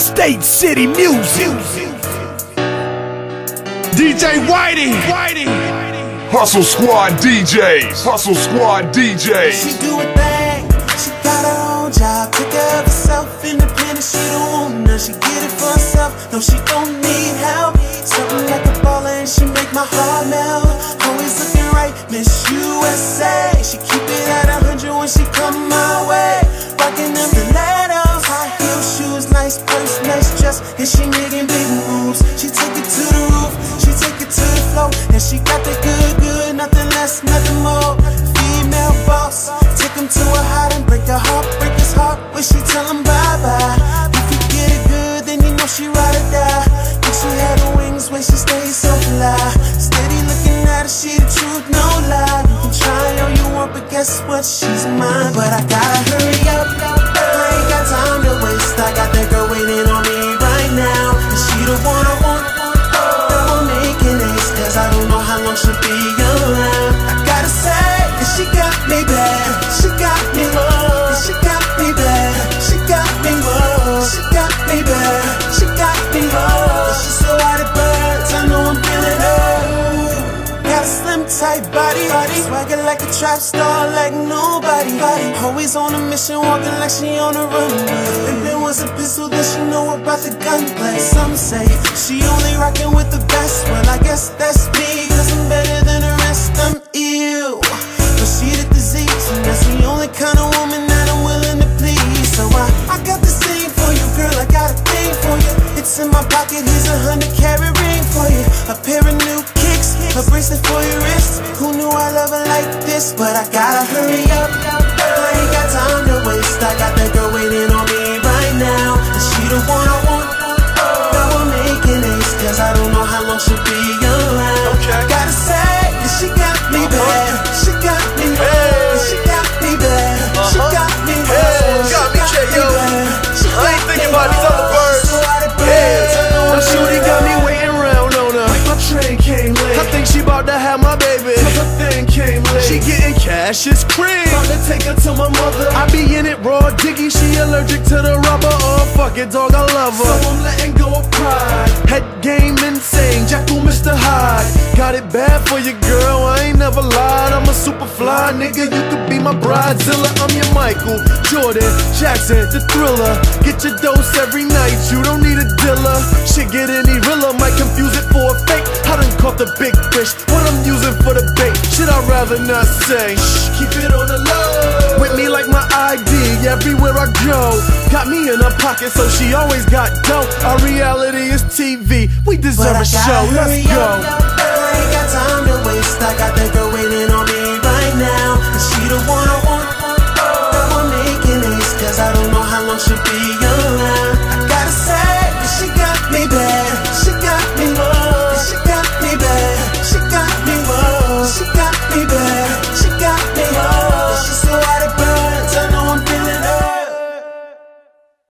State City Music. DJ Whitey. Whitey. Hustle Squad DJs. Hustle Squad DJs. She do a thing, she got her own job, take care of herself, independent, she don't want none, she get it for herself, no she don't need nice purse, nice dress, and she making big moves, she take it to the roof, she take it to the floor, and she got that good, good, nothing less, nothing more, female boss, take him to a hot and break her heart, break his heart, when she tell him bye-bye, if you get it good, then you know she ride or die, think she had the wings when she stays so fly, steady looking at her, she the truth, no lie, you can try all you want, but guess what, she's mine, but I gotta hurry I got that girl waiting on me right now, and she the one I want, will make it ace, I don't know how long she'll be body, body, swagger like a trap star, like nobody. Always on a mission, walking like she on a runway. If it was a pistol, then she know about the gunplay. Some say she only rocking with the best. Well, I guess that's me, cause I'm better than the rest. I'm ill, but she the disease, and that's the only kind of woman that I'm willing to please. So I, I got the same for you, girl. I got a thing for you. It's in my pocket. Here's a hundred carat ring for you. A pair of bracelet for your wrist. Who knew I love her like this? But I gotta hurry up. I ain't got time to waste. I got that cash, cream. About to take her to my mother. I be in it raw, diggy. She allergic to the rubber. Oh, fuck it, dog, I love her. So I'm letting go of pride. Head game insane, Jekyll Mr. Hyde. Got it bad for you, girl. I ain't never lied. I'm a super fly nigga. You could be my bridezilla. I'm your Michael Jordan Jackson, the thriller. Get your dose every night. You don't need a dealer. Shit get any realer. Might confuse it for a fake. I done caught the big fish, what I'm using for the bait Should I rather not say? Shh, keep it on the low. With me like my ID, everywhere I go. Got me in her pocket, so she always got dope. Our reality is TV, we deserve a show, let's go. I ain't got time to waste, I got that girl waiting on me right now. And she the one I want, now I'm making this Cause I don't know how long she'll be around. I gotta say, she got me bad.